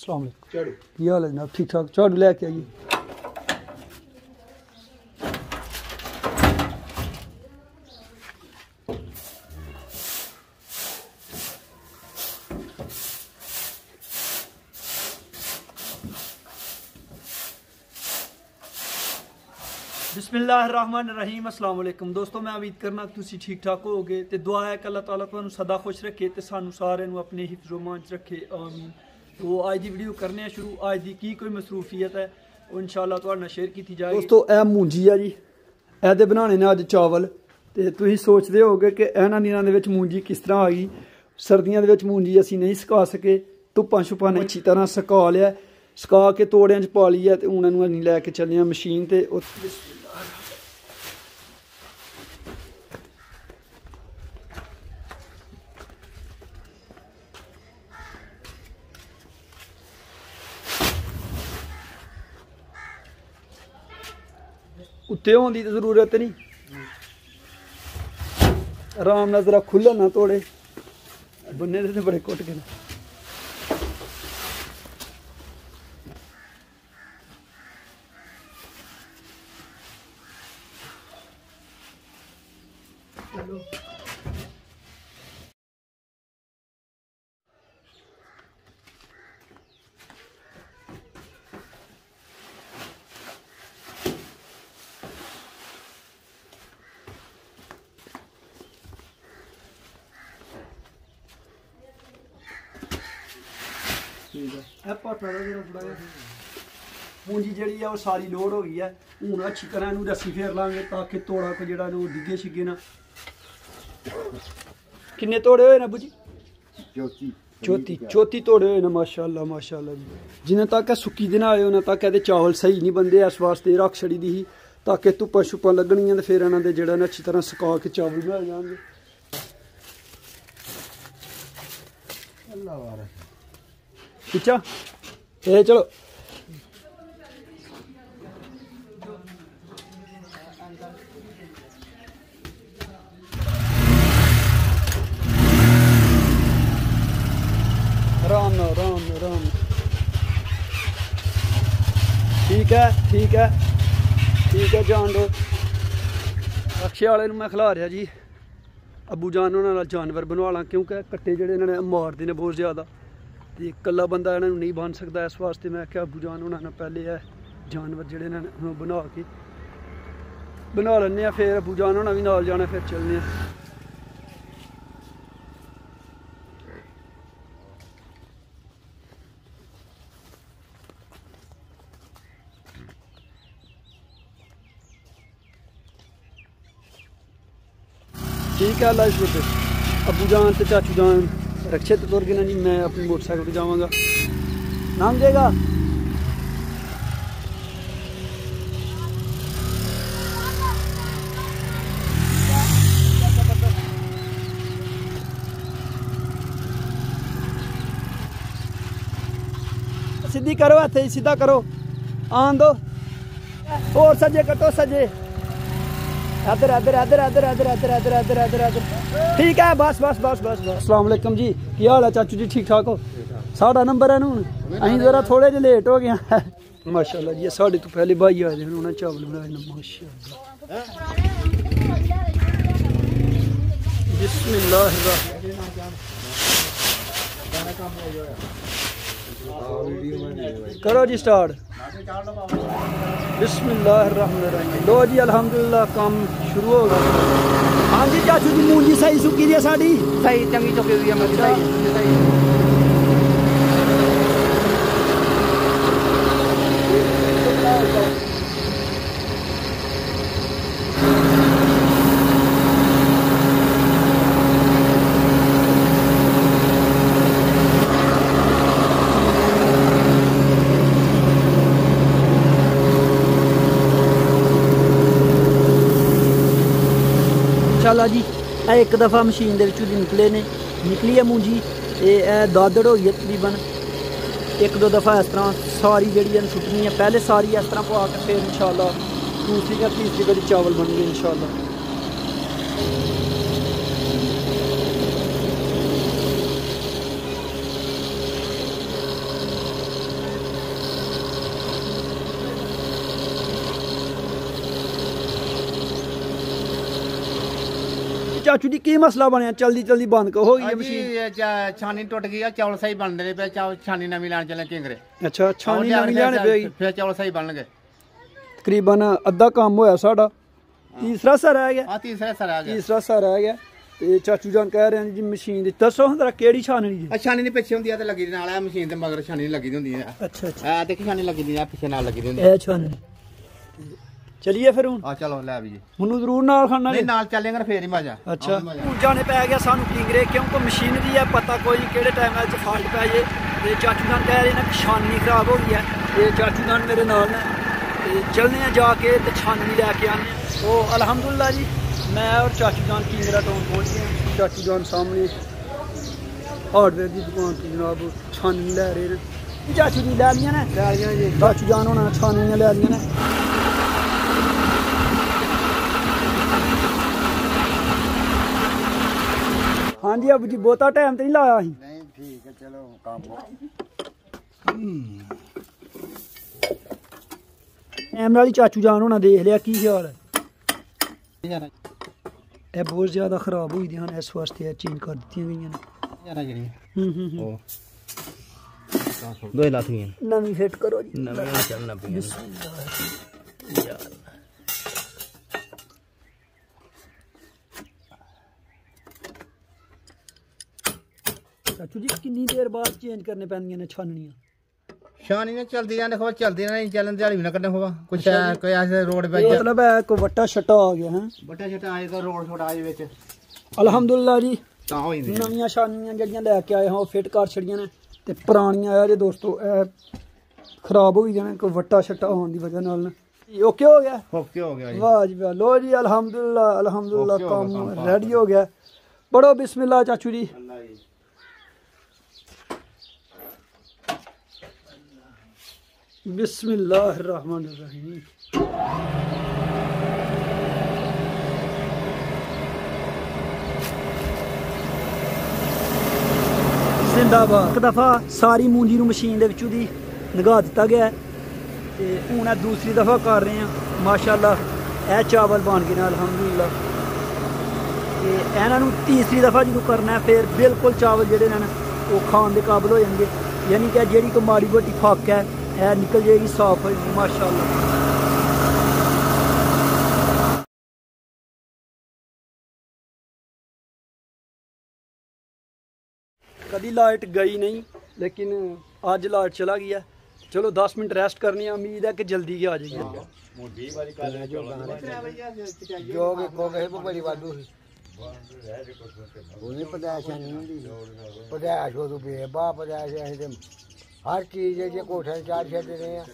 ਅਸਲਾਮ ਅਲੈਕੁਮ ਝਾੜੂ ਕੀ ਹਾਲ ਹੈ ਜਨਾਬ ਠੀਕ ਠਾਕ ਝਾੜੂ ਲੈ ਕੇ ਆਈਏ ਬਿਸਮਿਲ੍ਲਾਹਿਰਰਹਿਮਾਨਿਰਰਹੀਮ ਅਸਲਾਮ ਵਾਲੇਕੁਮ ਦੋਸਤੋ ਮੈਂ ਉਮੀਦ ਕਰਨਾ ਤੁਸੀਂ ਠੀਕ ਠਾਕ ਹੋਵੋਗੇ ਤੇ ਦੁਆ ਹੈ ਕਿ ਅੱਲਾਹ ਤਾਲਾ ਤੁਹਾਨੂੰ ਸਦਾ ਖੁਸ਼ ਰੱਖੇ ਤੇ ਸਾਨੂੰ ਸਾਰਿਆਂ ਨੂੰ ਆਪਣੇ ਹਿਫਜ਼ੋ ਮਾਨ ਚ ਰੱਖੇ ਆਮੀਨ ਤੋ ਅੱਜ ਦੀ ਵੀਡੀਓ ਕਰਨੇ ਆ ਸ਼ੁਰੂ। ਅੱਜ ਦੀ ਕੀ ਕੋਈ ਮਸਰੂਫੀਅਤ ਹੈ, ਉਹ ਇਨਸ਼ਾਅੱਲਾ ਤੁਹਾਡੇ ਨਾਲ ਸ਼ੇਅਰ ਕੀਤੀ ਜਾਏਗੀ। ਦੋਸਤੋ, ਇਹ ਮੂੰਜੀ ਆ ਜੀ। ਇਹਦੇ ਬਣਾਉਣੇ ਨੇ ਅੱਜ ਚਾਵਲ। ਤੇ ਤੁਸੀਂ ਸੋਚਦੇ ਹੋਗੇ ਕਿ ਇਹਨਾਂ ਦਿਨਾਂ ਦੇ ਵਿੱਚ ਮੂੰਜੀ ਕਿਸ ਤਰ੍ਹਾਂ ਆ ਗਈ। ਸਰਦੀਆਂ ਦੇ ਵਿੱਚ ਮੂੰਜੀ ਅਸੀਂ ਨਹੀਂ ਸੁਕਾ ਸਕੇ। ਧੁੱਪਾਂ ਛੁਪਾਂ ਨੇ ਅੱਛੀ ਤਰ੍ਹਾਂ ਸੁਕਾ ਲਿਆ। ਸੁਕਾ ਕੇ ਤੋੜਿਆਂ 'ਚ ਪਾ ਲਈ ਹੈ ਤੇ ਹੁਣ ਇਹਨੂੰ ਅਸੀਂ ਲੈ ਕੇ ਚੱਲੇ ਆ ਮਸ਼ੀਨ ਤੇ। ਉੱਥੇ ਉੱਤੇ ਹੋਣ ਦੀ ਜ਼ਰੂਰਤ ਨਹੀਂ। ਆਰਾਮ ਨਾਲ ਜ਼ਰਾ ਖੁੱਲ੍ਹਾ ਨਾ ਤੋੜੇ। ਬੰਨੇ ਦੇ ਤੇ ਬੜੇ ਕੁੱਟ ਕੇ ਨਾ। ਠੀਕ ਹੈ ਇਹ ਪਾਟਾ ਦਾ ਜਿਹੜਾ ਥੋੜਾ ਜਿਹਾ ਪੂੰਜੀ ਜਿਹੜੀ ਆ ਉਹ ਸਾਰੀ ਲੋਡ ਹੋ ਗਈ ਹੈ ਹੁਣ ਅੱਛੀ ਤਰ੍ਹਾਂ ਇਹਨੂੰ ਰੱਸੀ ਫੇਰ ਲਾਂਗੇ ਤਾਂ ਕਿ ਤੋੜਾ ਕੋ ਜਿਹੜਾ ਨੂੰ ਡਿੱਗੇ ਛਿੱਗੇ ਨਾ। ਕਿੰਨੇ ਤੋੜੇ ਹੋਏ ਨੇ ਅਬੂ ਜੀ? ਚੌਥੀ ਚੌਥੀ ਚੌਥੀ ਤੋੜੇ ਹੋਏ ਨੇ ਮਾਸ਼ਾਅੱਲਾ ਮਾਸ਼ਾਅੱਲਾ ਜੀ। ਜਿੰਨੇ ਤੱਕ ਸੁੱਕੀ ਦੇ ਨਾਲ ਆਏ ਉਹਨਾਂ ਤੱਕ ਇਹਦੇ ਚਾਵਲ ਸਹੀ ਨਹੀਂ ਬੰਦੇ ਇਸ ਵਾਸਤੇ ਰੱਖ ਛੜੀ ਦੀ ਸੀ ਤਾਂ ਕਿ ਧੁੱਪਾਂ ਛੁੱਪਾਂ ਲੱਗਣੀਆਂ ਤੇ ਫਿਰ ਇਹਨਾਂ ਦੇ ਜਿਹੜਾ ਨਾ ਅੱਛੀ ਤਰ੍ਹਾਂ ਸੁਕਾ ਕੇ ਚਾਵਲ ਬਣਾ ਜਾਣਗੇ। ਅੱਲਾ ਵਾਰਾ ਖਿੱਚਾ ਇਹ ਚਲੋ। ਰਾਮ ਰਾਮ ਰਾਮ। ਠੀਕ ਹੈ ਠੀਕ ਹੈ। ਠੀਕ ਹੈ ਜਾਨ ਦੋ। ਰਕਸ਼ੇ ਵਾਲੇ ਨੂੰ ਮੈਂ ਖਿਲਾ ਰਿਹਾ ਜੀ। ਅੱਬੂ ਜਾਨ ਉਹਨਾਂ ਨਾਲ ਜਾਨਵਰ ਬਣਵਾ ਲਾਂ, ਕਿਉਂਕਿ ਕੱਟੇ ਜਿਹੜੇ ਇਹਨਾਂ ਨੇ ਮਾਰਦੇ ਨੇ ਬਹੁਤ ਜ਼ਿਆਦਾ। ਤੇ ਇਕੱਲਾ ਬੰਦਾ ਇਹਨਾਂ ਨੂੰ ਨਹੀਂ ਬਣ ਸਕਦਾ, ਇਸ ਵਾਸਤੇ ਮੈਂ ਕਿਹਾ ਅੱਬੂ ਜਾਨ ਉਹਨਾਂ ਨੇ ਪਹਿਲੇ ਹੈ ਜਾਨਵਰ ਜਿਹੜੇ ਇਹਨਾਂ ਨੇ ਬਣਾ ਕੇ ਬਣਾ ਲੈਣੇ ਆ ਫਿਰ ਅੱਬੂ ਜਾਨ ਉਹਨਾਂ ਵੀ ਨਾਲ ਜਾਣਾ, ਫਿਰ ਚੱਲਨੇ ਆ ਠੀਕ ਹੈ ਲਾਈਫ ਵਿੱਚ। ਅੱਬੂ ਜਾਨ ਤੇ ਚਾਚੂ ਜਾਨ। रक्षे तो तौर के ना जी मैं अपनी मोटरसाइकिल पर जाऊँगा। नाम देगा। सीधी करो हथे सीधा करो। आन दो। और सजे कटो, सजे। Other other other other other other other other other other ठीक है, बस बस बस बस अस्सलाम वालेकुम जी। की हाल है, चाचू जी? ठीक ठाक हो? साडा नंबर है ना अं जरा थोड़े जे लेट हो गया माशाल्लाह जी साडे तो पहले भाई आए हैं, उन्होंने चावल बनाए माशाल्लाह। बिस्मिल्लाह करो जी स्टार्ट बिस्मिल्लाहिर्रहमानिर्रहीम। लो जी, अल्हम्दुलिल्लाह, काम शुरू हो गया। हाँ जी चाचू जी मूंजी सही सुकी दी साड़ी? सही, चंगी चुकी हुई है सही। ਇੱਕ ਦਫਾ ਮਸ਼ੀਨ ਦੇ ਵਿੱਚੋਂ ਦੀ ਨਿਕਲੇ ਨੇ ਨਿਕਲੀ ਹੈ ਮੂੰਜੀ ਤੇ ਇਹ ਦਾਦੜ ਹੋਈ ਹੈ ਤਕਰੀਬਨ ਇੱਕ ਦੋ ਦਫਾ ਇਸ ਤਰ੍ਹਾਂ ਸਾਰੀ ਜਿਹੜੀ ਇਹਨੂੰ ਸੁੱਟਣੀ ਹੈ ਪਹਿਲੇ ਸਾਰੀ ਇਸ ਤਰ੍ਹਾਂ ਪਵਾ ਕੇ ਫਿਰ ਇਨਸ਼ਾਅੱਲਾ ਦੂਸਰੀ ਜਾਂ ਤੀਸਰੀ ਵਾਰੀ ਚਾਵਲ ਬਣਨਗੇ ਇਨਸ਼ਾਅੱਲਾ ਚਾਚੂ ਜੀ ਕੀ ਮਸਲਾ ਬਣਿਆ? ਜਲਦੀ ਜਲਦੀ ਬੰਦ ਹੋ ਗਈ ਹੈ ਮਸ਼ੀਨ? ਇਹ ਚਾ- ਛਾਨੀ ਟੁੱਟ ਗਈ ਆ ਚੌਲ ਸਹੀ ਬਣਦੇ ਨੇ ਚੌਲ ਛਾਨੀ ਨਵੀਂ ਲੈਣ ਚੱਲੇ ਕਿੰਗਰੇ। ਅੱਛਾ ਛਾਨੀ ਨਵੀਂ ਲਿਆਣੇ ਪਏਗੀ ਫਿਰ ਚੌਲ ਸਹੀ ਬਣਨਗੇ। ਤਕਰੀਬਨ ਅੱਧਾ ਕੰਮ ਹੋਇਆ ਸਾਡਾ। ਤੀਸਰਾ ਸਰ ਰਹਿ ਗਿਆ। ਆ ਤੀਸਰਾ ਸਰ ਆ ਗਿਆ। ਤੀਸਰਾ ਸਰ ਰਹਿ ਗਿਆ। ਤੇ ਚਾਚੂ ਜਾਨ ਕਹਿ ਰਹੇ ਨੇ ਜੀ ਮਸ਼ੀਨ ਦੀ। ਦੱਸੋ ਹੁੰਦਾ ਕਿਹੜੀ ਛਾਨਣੀ ਜੀ? ਆ ਛਾਨੀ ਨਹੀਂ ਪਿੱਛੇ ਹੁੰਦੀ ਆ ਤੇ ਲੱਗੀ ਦੀ ਨਾਲ ਆ ਮਸ਼ੀਨ ਦੇ ਮਗਰ ਛਾਨੀ ਨੀ ਲੱਗੀ ਦੀ ਹੁੰਦੀ ਆ। ਅੱਛਾ ਅੱਛਾ। ਆ ਦੇਖੀ ਛਾਨੀ ਲੱਗੀ ਦੀ ਆ ਪਿੱਛੇ ਨਾਲ ਲੱਗੀ ਦੀ ਹੁੰਦੀ ਇਹ ਛਾਨਣੀ। ਚਲਿਏ ਫਿਰ ਹੁਣ ਆ ਚਲੋ ਲੈ ਵੀ ਜੀ ਮੈਨੂੰ ਜ਼ਰੂਰ ਨਾਲ ਖਾਣਾ ਨਹੀਂ ਨਾਲ ਚੱਲੇਗਾ ਫੇਰ ਹੀ ਮਜ਼ਾ ਅੱਛਾ ਆਉਂਦਾ ਮਜ਼ਾ। ਪੂਜਾ ਨੇ ਪੈ ਗਿਆ ਸਾਨੂੰ ਕਿੰਗਰੇ ਕਿਉਂਕਿ ਮਸ਼ੀਨ ਦੀ ਹੈ ਪਤਾ ਕੋਈ ਨਹੀਂ ਕਿਹੜੇ ਟਾਈਮ ਵਿੱਚ ਫਾਲਟ ਪੈ ਜੇ ਤੇ ਚਾਚੂ ਜਾਨ ਕਹਿ ਰਹੇ ਨੇ ਕਿ ਛਾਨਣੀ ਖਰਾਬ ਹੋ ਗਈ ਹੈ ਤੇ ਚਾਚੂ ਜਾਨ ਮੇਰੇ ਨਾਲ ਨੇ ਤੇ ਚਲਨੇ ਆ ਜਾ ਕੇ ਤੇ ਛਾਨਣੀ ਲੈ ਕੇ ਆਨੇ ਆ। ਉਹ ਅਲਹਮਦੁਲਿਲਾ ਜੀ ਮੈਂ ਔਰ ਚਾਚੂ ਜਾਨ ਕਿੰਗਰਾ ਟਾਊਨ ਪਹੁੰਚ ਗਏ ਹਾਂ। ਚਾਚੂ ਜਾਨ ਸਾਹਮਣੇ ਹਾਰਡਵੇਅਰ ਦੀ ਦੁਕਾਨ ਤੋਂ ਜਨਾਬ ਛਾਨਣੀ ਲੈ ਰਹੇ ਨੇ ਜੀ ਚਾਚੂ ਜੀ ਲੈ ਲਈਆਂ ਨੇ ਲੈ ਲਈਆਂ ਜੀ ਚਾਚੂ ਜਾਨ ਹੋਣਾ ਛਾਨਣੀਆਂ ਲੈ ਲਈਆਂ ਨੇ ਹਾਂਜੀ ਅਬ ਜੀ ਬਹੁਤਾ ਟਾਈਮ ਤੇ ਨਹੀਂ ਲਾਇਆ ਸੀ ਨਹੀਂ ਠੀਕ ਹੈ ਚਲੋ ਕੰਮ ਐਮ ਵਾਲੀ ਚਾਚੂ ਜਾਨ ਹੋਣਾ ਦੇਖ ਲਿਆ ਕੀ ਹਾਲ ਹੈ ਇਹ ਬਹੁਤ ਜ਼ਿਆਦਾ ਖਰਾਬ ਹੋਈ ਦੀਆਂ ਹਨ ਇਸ ਵਾਸਤੇ ਇਹ ਚੇਂਜ ਕਰ ਦਿੱਤੀਆਂ ਗਈਆਂ ਨੇ ਯਾਰਾ ਜਿਹੜੀ ਹੂੰ ਹੂੰ ਹੂੰ ਉਹ ਦੋ ਲੱਖ ਗਈਆਂ ਨਵੀਂ ਫਿੱਟ ਕਰੋ ਜੀ ਨਵੀਆਂ ਚੱਲਣਾ ਪਈਆਂ ਅੱਛਾ ਜੀ ਕਿੰਨੀ ਦੇਰ ਬਾਅਦ ਚੇਂਜ ਕਰਨੇ ਪੈਂਦੀਆਂ ਨੇ ਛਾਨਣੀਆਂ? ਸ਼ਾਨੀ ਨੇ ਚਲਦੀਆਂ ਨੇ ਖਵਾ ਚਲਦੀਆਂ ਨੇ ਚੱਲਣ ਦਿਹਾੜੀ ਨਾ ਕੱਢਣ ਖਵਾ ਕੁਛ ਐ- ਕੋਈ ਐਸੇ ਰੋਡ ਇਹ ਵਿੱਚ ਮਤਲਬ ਹੈ ਕੋ ਵੱਟਾ ਛਟਾ ਆ ਗਿਆ ਹੈ? ਵੱਟਾ ਛਟਾ ਆਏ ਤਾਂ ਰੋਡ ਛੋਟਾ ਆਏ ਵਿੱਚ। ਅਲਹਮਦੁਲਿਲਾ ਜੀ ਤਾਂ ਹੋ ਜਾਂਦੇ। ਨਵੀਆਂ ਛਾਨੀਆਂ ਜਿਹੜੀਆਂ ਲੈ ਕੇ ਆਏ ਹਾਂ ਉਹ ਫਿੱਟ ਕਰ ਛੜੀਆਂ ਨੇ ਤੇ ਪੁਰਾਣੀਆਂ ਆ ਜੇ ਦੋਸਤੋ ਇਹ ਖਰਾਬ ਹੋ ਗਈਆਂ ਨੇ ਕੋ ਵੱਟਾ ਛਟਾ ਹੋਣ ਦੀ ਵਜ੍ਹਾ ਨਾਲ। ਇਹ ਓਕੇ ਹੋ ਗਿਆ? ਓਕੇ ਹੋ ਗਿਆ ਜੀ। ਵਾਹ ਜੀ ਵਾਹ। ਲੋ ਜੀ ਅਲਹਮਦੁਲਿਲਾ ਅਲਹਮਦੁਲਿਲਾ ਕੰਮ ਰੈਡੀ ਹੋ ਗਿਆ। ਪੜੋ ਬਿਸਮਿਲ੍ਲਾ ਚਾਚੂ ਜੀ। रहीम ਜ਼ਿੰਦਾਬਾਦ ਇੱਕ ਦਫਾ ਸਾਰੀ ਮੂੰਜੀ ਨੂੰ ਮਸ਼ੀਨ ਦੇ ਵਿੱਚੋਂ ਦੀ ਨਿਗਾਹ ਦਿੱਤਾ ਗਿਆ ਹੈ ਤੇ ਹੁਣ ਇਹ ਦੂਸਰੀ ਦਫਾ ਕਰ ਰਹੇ ਹਾਂ ਮਾਸ਼ਾਅੱਲਾ ਇਹ ਚਾਵਲ ਬਣ ਗਏ ਨੇ ਅਲਹਮਦੁਲਿਲਾ ਤੇ ਇਹਨਾਂ ਨੂੰ ਤੀਸਰੀ ਦਫਾ ਜਦੋਂ ਕਰਨਾ ਹੈ ਫਿਰ ਬਿਲਕੁਲ ਚਾਵਲ ਜਿਹੜੇ ਨੇ ਨਾ ਉਹ ਖਾਣ ਦੇ ਕਾਬਲ ਹੋ ਜਾਣਗੇ ਯਾਨੀ ਕਿ ਜਿਹੜੀ ਕੋ ਮਾੜੀ ਮੋਟੀ ਫੱਕ ਹੈ ਇਹ ਨਿਕਲ ਜਾਏਗੀ ਸਾਫ਼ ਹੋ ਜਾਏਗੀ ਮਾਸ਼ਾਅੱਲਾ ਕਦੀ ਲਾਈਟ ਗਈ ਨਹੀਂ ਲੇਕਿਨ ਅੱਜ ਲਾਈਟ ਚਲਾ ਗਈ ਹੈ ਚਲੋ 10 ਮਿੰਟ ਰੈਸਟ ਕਰਨੀ ਹੈ ਉਮੀਦ ਹੈ ਕਿ ਜਲਦੀ ਹੀ ਆ ਜਾਏਗੀ ਜੋ ਕਿ ਕੋ ਕਹੇ ਬੜੀ ਵਾਧੂ ਸੀ ਉਹਨੇ ਪਦਾਇਸ਼ ਨਹੀਂ ਹੁੰਦੀ ਪਦਾਇਸ਼ ਉਹ ਤੋਂ ਬੇਬਾ ਪਦਾਇਸ਼ ਅਸੀਂ ਤੇ ਹਰ ਚੀਜ਼ ਦੇ ਜੇ ਕੋਠੇ ਚਾਰ ਛੱਡ ਰਹੇ ਆ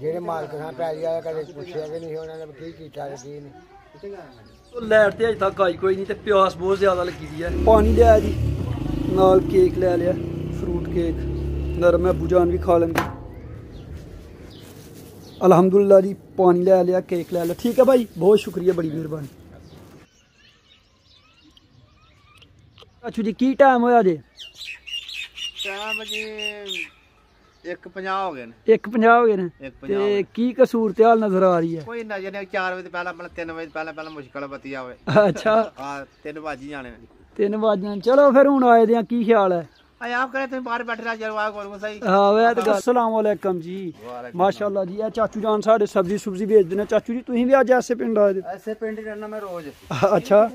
ਜਿਹੜੇ ਮਾਲਕ ਨਾਲ ਪੈਲੀ ਆਇਆ ਕਦੇ ਪੁੱਛਿਆ ਕਿ ਨਹੀਂ ਉਹਨਾਂ ਨੇ ਕੀ ਕੀਤਾ ਤੇ ਕੀ ਨਹੀਂ ਲੈਟ ਤੇ ਅਜੇ ਤੱਕ ਆਈ ਕੋਈ ਨਹੀਂ ਤੇ ਪਿਆਸ ਬਹੁਤ ਜ਼ਿਆਦਾ ਲੱਗੀ ਦੀ ਹੈ ਪਾਣੀ ਲਿਆ ਜੀ ਨਾਲ ਕੇਕ ਲੈ ਲਿਆ ਫਰੂਟ ਕੇਕ ਨਰਮ ਹੈ ਬੁਝਾਨ ਵੀ ਖਾ ਲੈਂਦੀ अलहमदुल्ला जी पानी ले लिया केक ले लिया ठीक है भाई बहुत शुक्रिया बड़ी मेहरबानी अच्छा जी की टाइम होया जी 11 ਵਜੇ ਹੋ ਗਏ ਨੇ। 1:50 ਹੋ ਗਏ ਨੇ? ਤੇ ਕੀ ਕਸੂਰ ਤੇ ਹਾਲ ਨਜ਼ਰ ਆ ਰਹੀ ਹੈ? ਕੋਈ ਨਜ਼ਰ ਨਹੀਂ 4 ਵਜੇ ਪਹਿਲਾਂ ਆਪਣਾ 3 ਵਜੇ ਪਹਿਲਾਂ ਪਹਿਲਾਂ ਮੁਸ਼ਕਲ ਬਤੀ ਆਵੇ। ਅੱਛਾ। ਹਾਂ 3 ਜਾਣੇ ਨੇ। 3 ਚਲੋ ਫਿਰ ਹੁਣ ਆਏ ਦੇ ਕੀ ਖਿਆਲ ਹੈ? ਆਪ ਕਰੇ ਤੁਸੀਂ ਬਾਹਰ ਬੈਠੇ ਰਹਿ ਜਰਵਾ ਕੋਲ ਸਹੀ। ਹਾਂ ਵੇ ਤਾਂ ਅਸਲਾਮ ਅਲੈਕਮ ਜੀ। ਮਾਸ਼ਾਅੱਲਾ ਜੀ ਇਹ ਚਾਚੂ ਜਾਨ ਸਾਡੇ ਸਬਜ਼ੀ ਸੁਬਜ਼ੀ ਵੇਚਦੇ ਨੇ। ਚਾਚੂ ਜੀ ਤੁਸੀਂ ਵੀ ਅੱਜ ਐਸੇ ਪਿੰਡ ਆਏ ਐਸੇ ਪਿੰਡ ਰਹਿਣਾ ਮੈਂ ਰੋਜ਼। ਅੱਛਾ।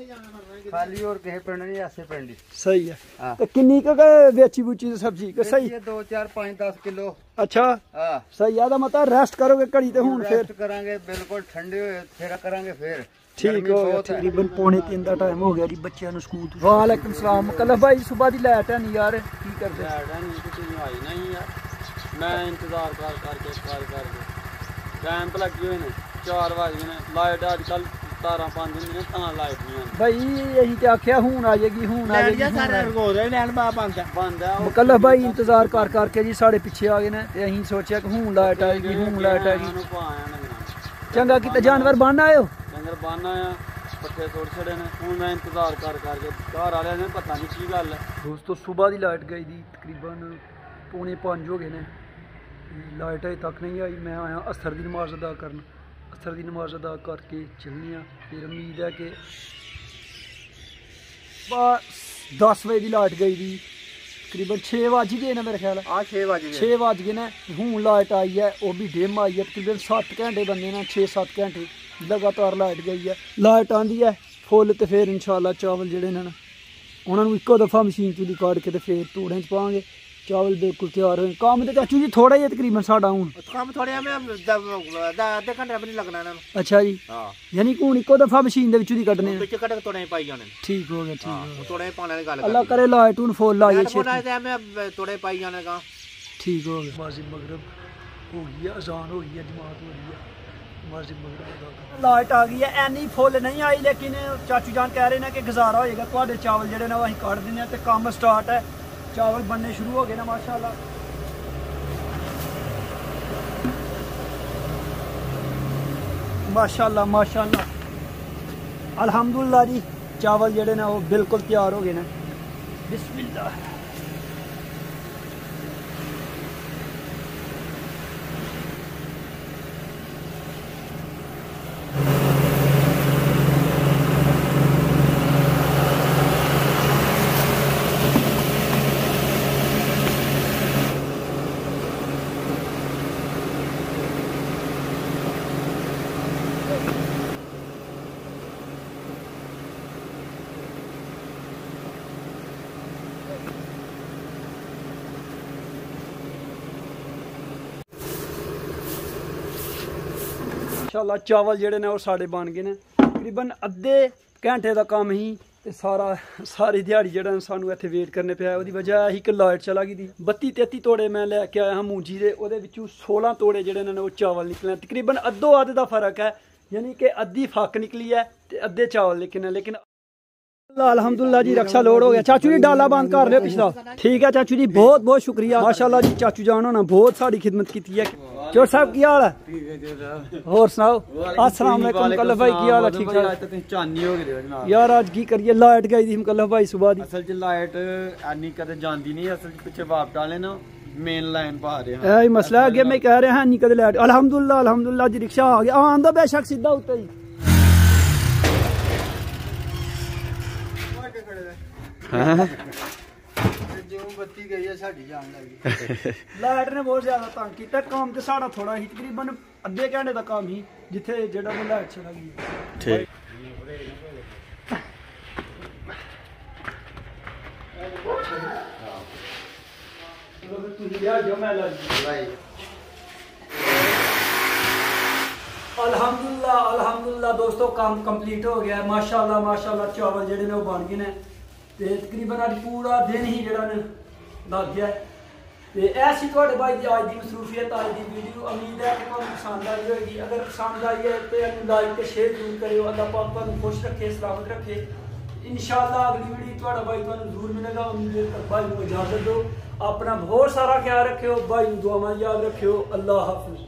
ਖਾਲੀ ਹੋਰ ਕਿਸੇ ਪਿੰਡ ਨਹੀਂ ਐਸੇ ਪਿੰਡ ਹੀ। ਸਹੀ ਹੈ ਹਾਂ। ਤੇ ਕਿੰਨੀ ਕੁ ਕੁ ਵੇਚੀ ਬੁਚੀ ਦੀ ਸਬਜ਼ੀ? ਕਿ ਸਹੀ? 2 4 5 10 ਕਿਲੋ। ਅੱਛਾ। ਹਾਂ। ਸਹੀ ਆ ਦਾ ਮਤਲਬ ਰੈਸਟ ਕਰੋਗੇ ਘੜੀ ਤੇ ਹੁਣ ਫਿਰ। ਰੈਸਟ ਕਰਾਂਗੇ ਬਿਲਕੁਲ ਠੰਡੇ ਹੋਏ ਫਿਰ ਕਰਾਂਗੇ ਫਿਰ। ਠੀਕ ਗਰਮੀ ਹੋ ਗਿਆ ਬਹੁਤ ਹੈ। ਤਕਰੀਬਨ ਪੌਣੇ 3 ਦਾ ਟਾਈਮ ਹੋ ਗਿਆ ਜੀ ਬੱਚਿਆਂ ਨੂੰ ਸਕੂਲ ਤੋਂ। ਵਾਲੇਕਮ ਸਲਾਮ ਮੁਕੱਲਫ ਭਾਈ ਸਵੇਰ ਦੀ ਲਾਈਟ ਹੈ ਨਹੀਂ ਯਾਰ ਕੀ ਕਰਦੇ? ਮੈਂ ਇੰਤਜ਼ਾਰ ਕਰ ਕਰਕੇ ਕਰ ਕਰਕੇ ਟਾਈਮ ਤੇ ਲੱਗੇ ਹੋਏ ਨੇ 4 ਵਜੇ ਨੇ। ਲਾਈਟ ਅੱਜ ਕੱਲ ਤਾਰਾਂ ਪੰਜ ਹੁੰਦੀਆਂ ਤਾਂ ਲਾਈਟ ਨਹੀਂ ਆਉਂਦੀ ਭਾਈ ਅਸੀਂ ਤੇ ਆਖਿਆ ਹੁਣ ਆ ਜਾਏਗੀ ਹੁਣ ਆ ਜਾਏਗੀ ਹੁਣ ਆ ਜਾਏਗੀ। ਰਗੋ ਰਹੇ ਲੈਣ ਬਾ ਬੰਦ ਬੰਦ ਆ ਉਹ ਮੁਕੱਲਫ ਭਾਈ ਇੰਤਜ਼ਾਰ ਕਰ ਕਰਕੇ ਜੀ ਸਾਡੇ ਪਿੱਛੇ ਆ ਗਏ ਨੇ ਤੇ ਅਸੀਂ ਸੋਚਿਆ ਕਿ ਹੁਣ ਲਾਈਟ ਆਏਗੀ ਹੁਣ ਲਾਈਟ ਆਏਗੀ ਨੂੰ ਪਾਇਆ ਡੰਗਰਾਂ ਚੰਗਾ ਕੀਤਾ ਜਾਨਵਰ ਬੰਨ ਆਇਓ ਡੰਗਰ ਬੰਨ ਆਇਆ ਪੱਠੇ ਤੋੜ ਛੜੇ ਨੇ ਹੁਣ ਮੈਂ ਇੰਤਜ਼ਾਰ ਕਰ ਕਰਕੇ ਘਰ ਵਾਲਿਆਂ ਨੇ ਪਤਾ ਨਹੀਂ ਕੀ ਗੱਲ ਹੈ ਦੋਸਤੋ ਸਵੇਰ ਦੀ ਲਾਈਟ ਗਈ ਦੀ ਤਕਰੀਬਨ ਪੌਣੇ 5 ਹੋ ਗਏ ਨੇ ਤੇ ਲਾਈਟ ਅਜੇ ਤੱਕ ਨਹੀਂ ਆਈ ਮੈਂ ਆਇਆ ਅਸਰ ਦੀ ਨਮਾਜ਼ ਅਦਾ ਕਰਨ ਅਸਰ ਦੀ ਨਮਾਜ਼ ਅਦਾ ਕਰਕੇ ਚੱਲਨੇ ਆ ਫਿਰ ਉਮੀਦ ਹੈ ਕਿ ਬਸ 10 ਵਜੇ ਦੀ ਲਾਈਟ ਗਈ ਦੀ ਤਕਰੀਬਨ 6 ਵਜ ਗਏ ਨੇ ਮੇਰੇ ਖਿਆਲ। ਆ 6 ਵਜ 6 ਵਜ ਗਏ ਨੇ। ਹੁਣ ਲਾਈਟ ਆਈ ਹੈ ਉਹ ਵੀ ਡਿਮ ਆਈ ਹੈ। ਤਕਰੀਬਨ 7 ਘੰਟੇ ਬੰਦੇ ਨੇ 6-7 ਘੰਟੇ ਲਗਾਤਾਰ ਲਾਈਟ ਗਈ ਹੈ। ਲਾਈਟ ਆਂਦੀ ਹੈ ਫੁੱਲ ਤੇ ਫਿਰ ਇਨਸ਼ਾਅੱਲਾ ਚਾਵਲ ਜਿਹੜੇ ਨੇ ਉਹਨਾਂ ਨੂੰ ਇੱਕੋ ਦਫਾ ਮਸ਼ੀਨ ਚੋਂ ਦੀ ਕੱਢ ਕੇ ਤੇ ਫਿਰ ਤੂੜਾਂ 'ਚ ਪਾਵਾਂਗੇ। ਚਾਵਲ ਬਿਲਕੁਲ ਤਿਆਰ ਹੋਏ ਕੰਮ ਤੇ ਚਾਚੂ ਜੀ ਥੋੜਾ ਹੀ ਹੈ ਤਕਰੀਬਨ ਸਾਡਾ ਹੁਣ ਕੰਮ ਥੋੜੇ ਆ ਮੈਂ ਅੱਧੇ ਘੰਟੇ ਵੀ ਨਹੀਂ ਲੱਗਣਾ ਇਹਨਾਂ ਨੂੰ ਅੱਛਾ ਜੀ ਹਾਂ ਯਾਨੀ ਕਿ ਹੁਣ ਇੱਕੋ ਦਫਾ ਮਸ਼ੀਨ ਦੇ ਵਿੱਚੋਂ ਦੀ ਕੱਢਨੇ ਆ ਵਿੱਚ ਕੱਢ ਤੋੜੇ ਪਾਈ ਜਾਣੇ ਨੇ ਠੀਕ ਹੋ ਗਿਆ ਠੀਕ ਹੋ ਹਾਂ ਗਿਆ ਤੋੜੇ ਪਾਉਣ ਵਾਲੀ ਗੱਲ ਅੱਲਾ ਕਰੇ ਲਾਈਟ ਹੁਣ ਫੁੱਲ ਆ ਜਾਏ ਫੋਨ ਛੇਤੀ ਆਇਆ ਤੇ ਮੈਂ ਤੋੜੇ ਪਾਈ ਜਾਣੇ ਗਾ ਠੀਕ ਹੋ ਗਿਆ ਮਾਜ਼ੀ ਮਗਰਬ ਹੋ ਗਈ ਹੈ ਅਜ਼ਾਨ ਹੋ ਗਈ ਹੈ ਜਮਾਤ ਹੋ ਰਹੀ ਹੈ ਮਾਜ਼ੀ ਮਗਰਬ ਲਾਈਟ ਆ ਗਈ ਹੈ ਐਨੀ ਫੁੱਲ ਨਹੀਂ ਆਈ ਲੇਕਿਨ ਚਾਚੂ ਜਾਨ ਕਹਿ ਰਹੇ ਨੇ ਕਿ ਗੁਜ਼ਾਰਾ ਹੋਏਗਾ ਤੁਹਾਡੇ ਚਾਵਲ ਜਿਹੜੇ ਨੇ ਉਹ ਅਸੀਂ ਕੱਢ ਦਿੰਦੇ ਆ ਤੇ ਕੰਮ ਸਟਾਰਟ ਹੈ चावल बनने शुरू हो गए ना, माशाल्लाह। माशाल्लाह माशाल्लाह। अल्हम्दुलिल्लाह जी, चावल जड़े ना, वो बिल्कुल तैयार हो गए ना। बिस्मिल्लाह। ਇਨਸ਼ਾਅੱਲਾ ਚਾਵਲ ਜਿਹੜੇ ਨੇ ਉਹ ਸਾਡੇ ਬਣ ਗਏ ਨੇ। ਤਕਰੀਬਨ ਅੱਧੇ ਘੰਟੇ ਦਾ ਕੰਮ ਹੀ ਤੇ ਸਾਰਾ, ਸਾਰੀ ਦਿਹਾੜੀ ਜਿਹੜਾ ਸਾਨੂੰ ਇੱਥੇ ਵੇਟ ਕਰਨੇ ਪਿਆ। ਉਹਦੀ ਵਜ੍ਹਾ ਇਹੀ ਕਿ ਲਾਈਟ ਚਲਾ ਗਈ ਦੀ। 32 33 ਤੋੜੇ ਮੈਂ ਲੈ ਕੇ ਆਇਆ ਹਾਂ ਮੂੰਜੀ ਦੇ। ਉਹਦੇ ਵਿੱਚੋਂ 16 ਤੋੜੇ ਜਿਹੜੇ ਨੇ ਉਹ ਚਾਵਲ ਨਿਕਲੇ ਤਕਰੀਬਨ ਅੱਧੋ ਅੱਧ ਦਾ ਫ਼ਰਕ ਹੈ। ਯਾਨੀ ਕਿ ਅੱਧੀ ਫੱਕ ਨਿਕਲੀ ਹੈ ਤੇ ਅੱਧੇ ਚਾਵਲ ਨਿਕਲੇ ਲੇਕਿਨ अलहमदुल्ला जी रक्षा लोड हो गया। चाचू जी डाला बंद कर लियो पिछला। ठीक है चाचू जी बहुत बहुत शुक्रिया। माशाला जी चाचू जान होना बहुत सारी खिदमत की है। चोर साहब की हाल है? और सुनाओ। अस्सलाम वालेकुम कल भाई की हाल है? ठीक है तो चांदी हो गई जनाब। यार आज की करिए? लाइट गई थी कल भाई सुबह दी। असल च लाइट एनी कदे जांदी नहीं असल च पीछे वाप डाले ना मेन लाइन पा रहे हैं। यही मसला है मैं कह रहा हाँ नहीं कदे लाइट। अल्हम्दुलिल्लाह अल्हम्दुलिल्लाह जी रिक्शा आ गया। आंदा बेशक सीधा उतर ही। ਹੀ। ਜਿਉਂ ਬੱਤੀ ਗਈ ਹੈ ਸਾਡੀ ਜਾਣ ਲੱਗੀ ਲਾਈਟ ਨੇ ਬਹੁਤ ਜ਼ਿਆਦਾ ਤੰਗ ਕੀਤਾ। ਕੰਮ ਤੇ ਸਾਡਾ ਥੋੜਾ ਹੀ ਤਕਰੀਬਨ ਅੱਧੇ ਘੰਟੇ ਦਾ ਕੰਮ ਹੀ ਜਿੱਥੇ ਜਿਹੜਾ ਲਾਈਟ ਚਲਾ ਗਈ ਠੀਕ। ਅਲਹਮਦੁਲਿਲਾ ਅਲਹਮਦੁਲਿਲਾ ਦੋਸਤੋ ਕੰਮ ਕੰਪਲੀਟ ਹੋ ਗਿਆ। ਮਾਸ਼ਾਅੱਲਾ ਚਾਵਲ ਜਿਹੜੇ ਨੇ ਉਹ ਬਣ ਗਏ ਨੇ। ਤੇ ਤਕਰੀਬਨ ਅੱਜ ਪੂਰਾ ਦਿਨ ਹੀ ਜਿਹੜਾ ਨੇ ਲੱਗ ਗਿਆ ਹੈ। ਤੇ ਐਸੀ ਤੁਹਾਡੇ ਬਾਈ ਦੀ ਅੱਜ ਦੀ ਮਸਰੂਫੀਅਤ ਅੱਜ ਦੀ ਵੀਡੀਓ ਉਮੀਦ ਹੈ ਕਿ ਤੁਹਾਨੂੰ ਪਸੰਦ ਆਈ ਹੋਵੇਗੀ ਅਗਰ ਪਸੰਦ ਆਈ ਹੈ ਤੇ ਇਹਨੂੰ ਲਾਈਕ ਤੇ ਸ਼ੇਅਰ ਜ਼ਰੂਰ ਕਰਿਓ ਅੱਲਾਹ ਪਾਕ ਤੁਹਾਨੂੰ ਖੁਸ਼ ਰੱਖੇ ਸਲਾਮਤ ਰੱਖੇ ਇਨਸ਼ਾਅੱਲਾ ਅਗਲੀ ਵੀਡੀਓ ਤੁਹਾਡਾ ਬਾਈ ਤੁਹਾਨੂੰ ਜ਼ਰੂਰ ਮਿਲੇਗਾ ਉਮੀਦ ਹੈ ਤੱਕ ਬਾਈ ਨੂੰ ਇਜਾਜ਼ਤ ਦਿਓ ਆਪਣਾ ਬਹੁਤ ਸਾਰਾ ਖਿਆਲ ਰੱਖਿਓ ਬਾਈ ਨੂੰ ਦੁਆਵਾਂ ਯਾਦ ਰੱਖਿਓ ਅੱਲਾਹ ਹਾਫਿਜ਼